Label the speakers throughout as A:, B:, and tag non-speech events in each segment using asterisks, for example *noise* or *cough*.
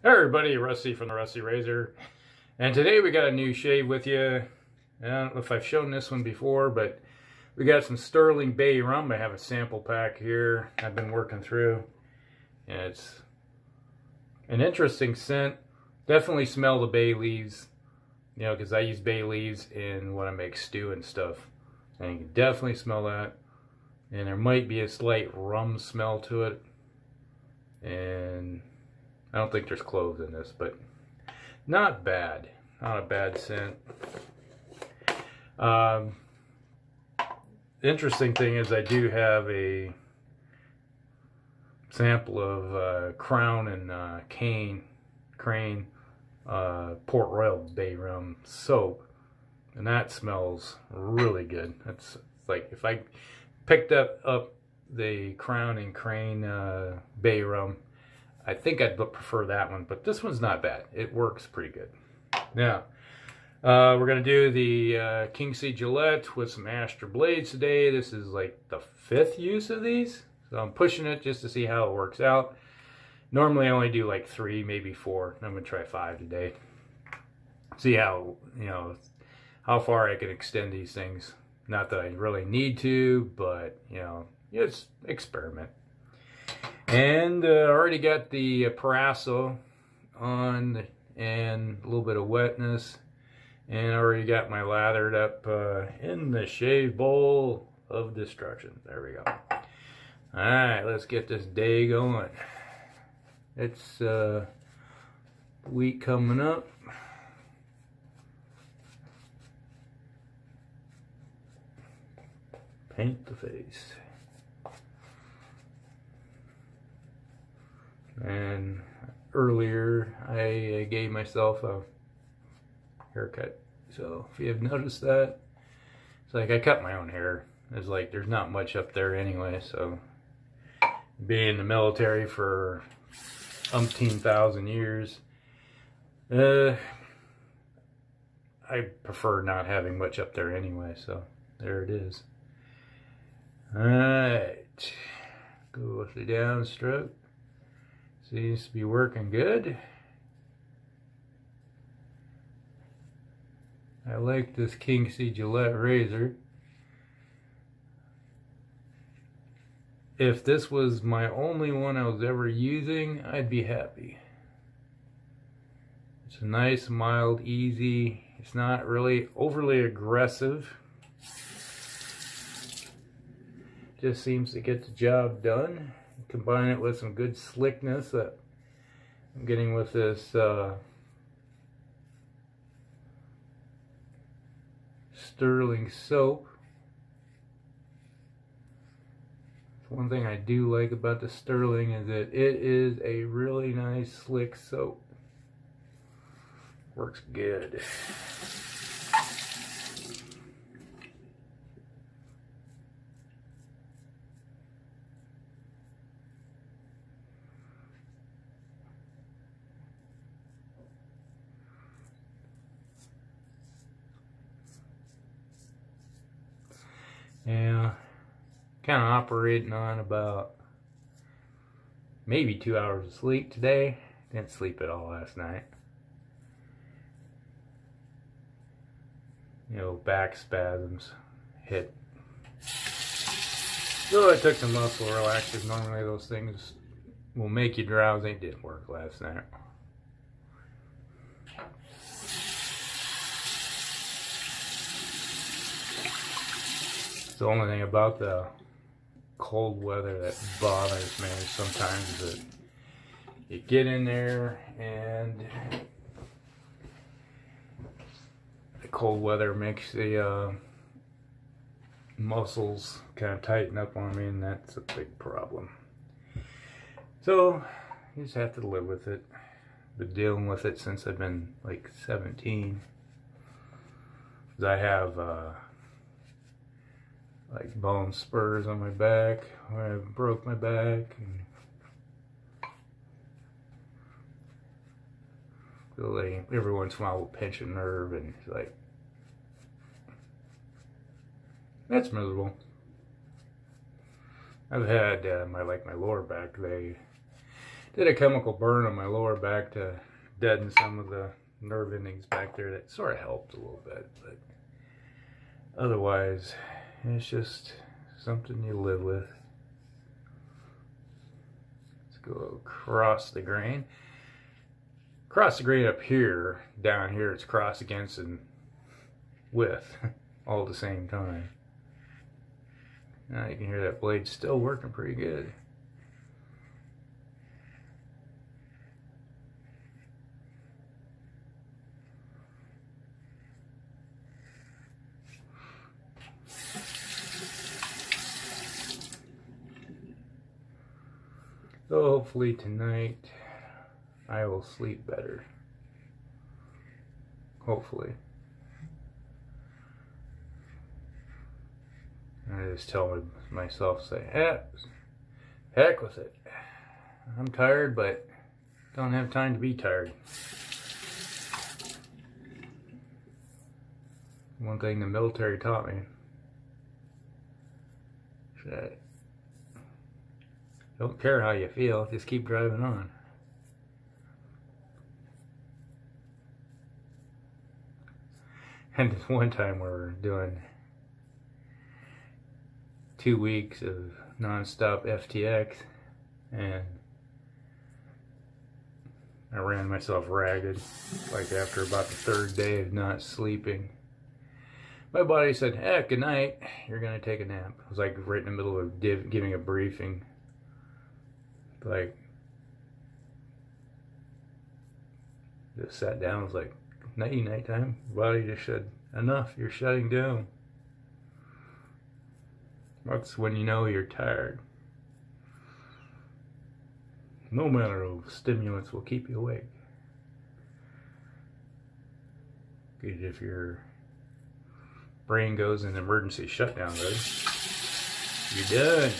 A: Hey everybody, Rusty from the Rusty Razor. And today we got a new shave with you. I don't know if I've shown this one before, but we got some Stirling Bay Rum. I have a sample pack here I've been working through. And it's an interesting scent. Definitely smell the bay leaves. You know, because I use bay leaves in when I make stew and stuff. And you can definitely smell that. And there might be a slight rum smell to it. And I don't think there's cloves in this, but not bad. Not a bad scent. Um, the interesting thing is I do have a sample of uh, Crown and uh, Cane, Crane uh, Port Royal Bay Rum soap, and that smells really good. That's like if I picked up up the Crown and Crane uh, Bay Rum I think I'd prefer that one, but this one's not bad. It works pretty good. Now, uh, we're going to do the uh, King C Gillette with some Astra blades today. This is like the fifth use of these. So I'm pushing it just to see how it works out. Normally I only do like three, maybe four. I'm going to try five today. See how, you know, how far I can extend these things. Not that I really need to, but, you know, just experiment. And uh, already got the Proraso on and a little bit of wetness. And I already got my lathered up uh, in the shave bowl of destruction. There we go. Alright, let's get this day going. It's uh, week coming up. Paint the face. And earlier I gave myself a haircut. So if you have noticed that it's like I cut my own hair. It's like there's not much up there anyway so being in the military for umpteen thousand years uh I prefer not having much up there anyway so there it is. All right. Go with the downstroke Seems to be working good. I like this King C Gillette razor. If this was my only one I was ever using, I'd be happy. It's a nice, mild, easy. It's not really overly aggressive. Just seems to get the job done combine it with some good slickness that I'm getting with this uh, Stirling soap. One thing I do like about the Stirling is that it is a really nice slick soap. Works good. Yeah, kind of operating on about maybe two hours of sleep today. Didn't sleep at all last night. You know, back spasms hit. So I took some muscle relaxers. Normally those things will make you drowsy. Didn't work last night. The only thing about the cold weather that bothers me sometimes that you get in there and the cold weather makes the uh, muscles kind of tighten up on me and that's a big problem. So you just have to live with it. Been dealing with it since I've been like 17. I have uh, like bone spurs on my back where I broke my back and every once in a while will pinch a nerve and it's like that's miserable. I've had uh, my like my lower back they did a chemical burn on my lower back to deaden some of the nerve endings back there. That sort of helped a little bit, but otherwise, it's just something you live with. Let's go across the grain. Cross the grain up here, down here it's cross against and with *laughs* all at the same time. Now you can hear that blade still working pretty good. So hopefully tonight I will sleep better. Hopefully. I just tell myself, say, heck, heck with it. I'm tired, but don't have time to be tired. One thing the military taught me. That don't care how you feel, just keep driving on. And this *laughs* one time we were doing two weeks of nonstop FTX and I ran myself ragged like after about the third day of not sleeping. My body said, eh, good night, you're gonna take a nap. I was like right in the middle of giving a briefing. Like, just sat down, was like, nighty nighttime. Body just said, enough, you're shutting down. That's when you know you're tired. No matter of stimulants will keep you awake. If your brain goes in emergency shutdown mode, you're done.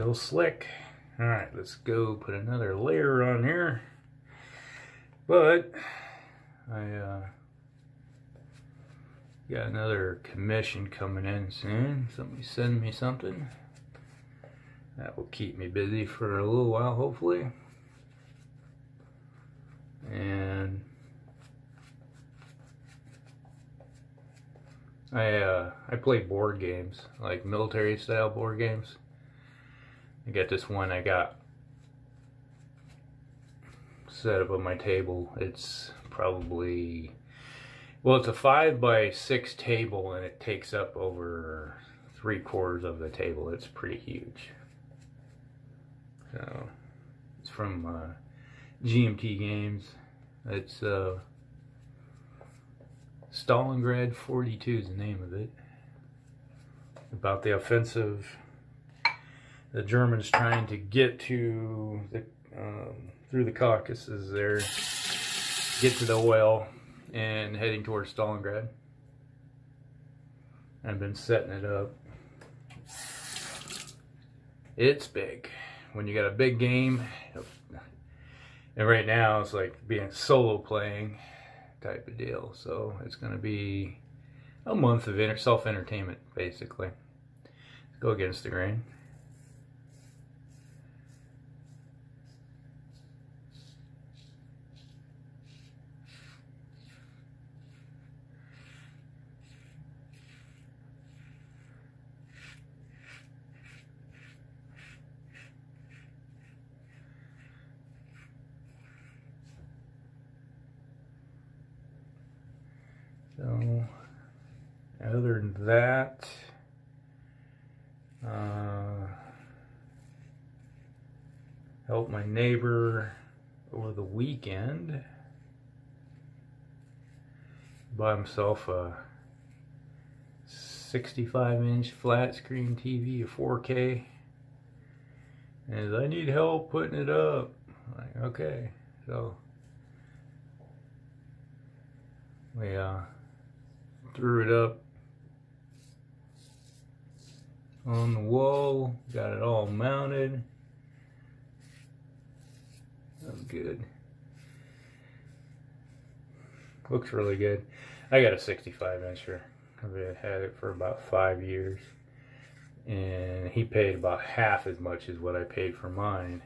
A: Still slick. All right, let's go put another layer on here. But I uh, got another commission coming in soon. Somebody send me something. That will keep me busy for a little while, hopefully. And I uh, I play board games, like military style board games. I got this one I got set up on my table. It's probably, well, it's a five by six table and it takes up over three quarters of the table. It's pretty huge. So, it's from uh, GMT Games. It's uh, Stalingrad 42 is the name of it. About the offensive the Germans trying to get to the um, through the Caucasus there, get to the oil, and heading towards Stalingrad. I've been setting it up. It's big. When you got a big game, and right now it's like being solo playing type of deal. So it's going to be a month of self-entertainment, basically. go against the grain. So, other than that, uh, help my neighbor over the weekend buy himself a 65 inch flat screen TV, a 4K. And I need help putting it up. Like, okay. So we uh threw it up on the wall. Got it all mounted. Oh, good. Looks really good. I got a 65 incher. I've had it for about five years. And he paid about half as much as what I paid for mine.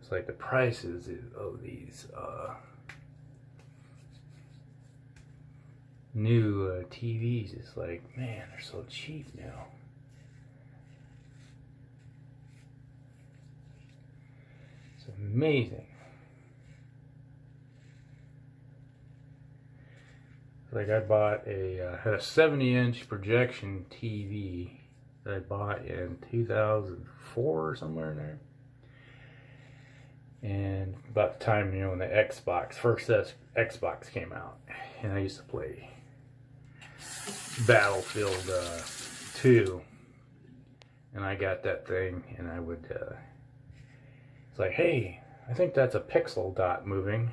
A: It's like the prices of these uh, new uh, TVs is like, man, they're so cheap now. Amazing. Like I bought a uh, had a 70 inch projection TV that I bought in 2004 or somewhere in there. And about the time you know when the Xbox first Xbox came out, and I used to play Battlefield uh, 2, and I got that thing, and I would. Uh, it's like, hey, I think that's a pixel dot moving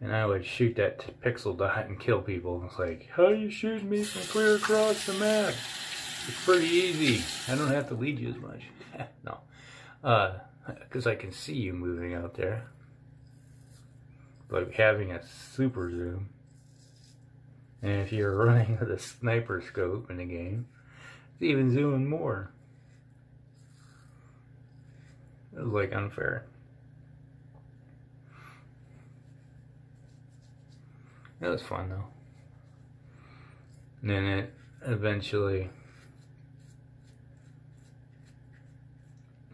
A: and I would shoot that pixel dot and kill people. It's like, how do you shoot me from clear across the map? It's pretty easy. I don't have to lead you as much. *laughs* no. Because uh, I can see you moving out there. But having a super zoom. And if you're *laughs* running with a sniper scope in the game, it's even zooming more. It was like unfair. It was fun though. And then it eventually,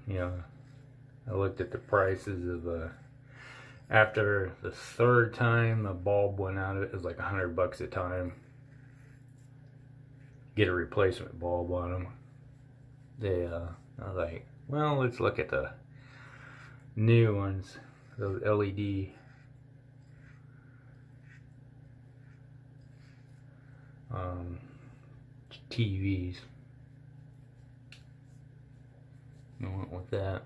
A: you know, I looked at the prices of uh, after the third time the bulb went out, it was like a hundred bucks a time. Get a replacement bulb on them. They, uh, I was like, well, let's look at the new ones, those LED um, TVs. I went with that.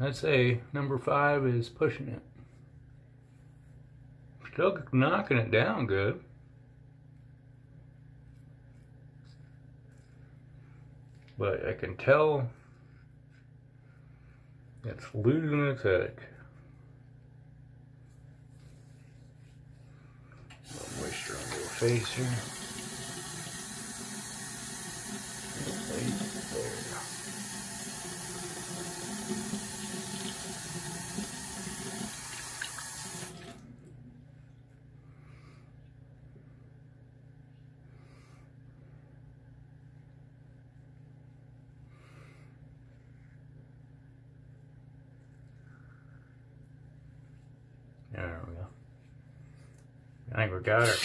A: I'd say number five is pushing it. Still knocking it down good. But I can tell it's losing its headache. moisture on your face here. There we go. I think we got it.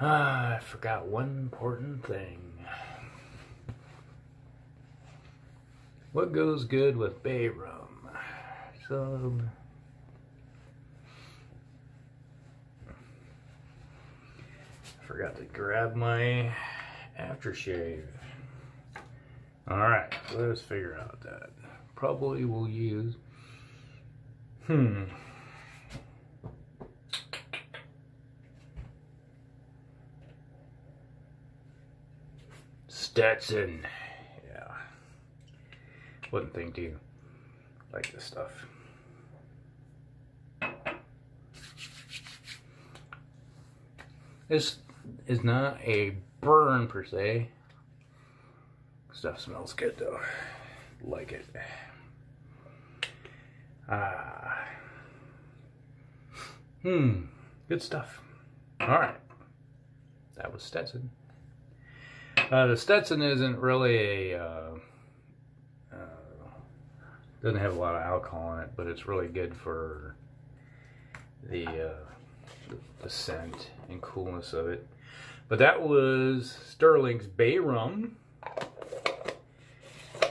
A: Ah, I forgot one important thing. What goes good with bay rum? So forgot to grab my aftershave. Alright, let us figure out that. Probably will use, hmm. Stetson. Yeah. Wouldn't think you like this stuff. This is not a burn per se. Stuff smells good though. Like it. Ah. Hmm. Good stuff. Alright. That was Stetson. Uh, the Stetson isn't really a, uh, uh, doesn't have a lot of alcohol in it, but it's really good for the, uh, the scent and coolness of it. But that was Stirling's Bay Rum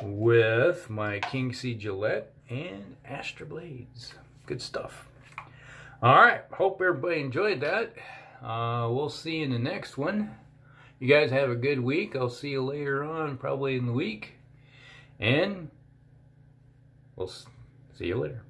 A: with my King C Gillette and Astra Blades. Good stuff. All right. Hope everybody enjoyed that. Uh, we'll see you in the next one. You guys have a good week. I'll see you later on, probably in the week. And we'll see you later.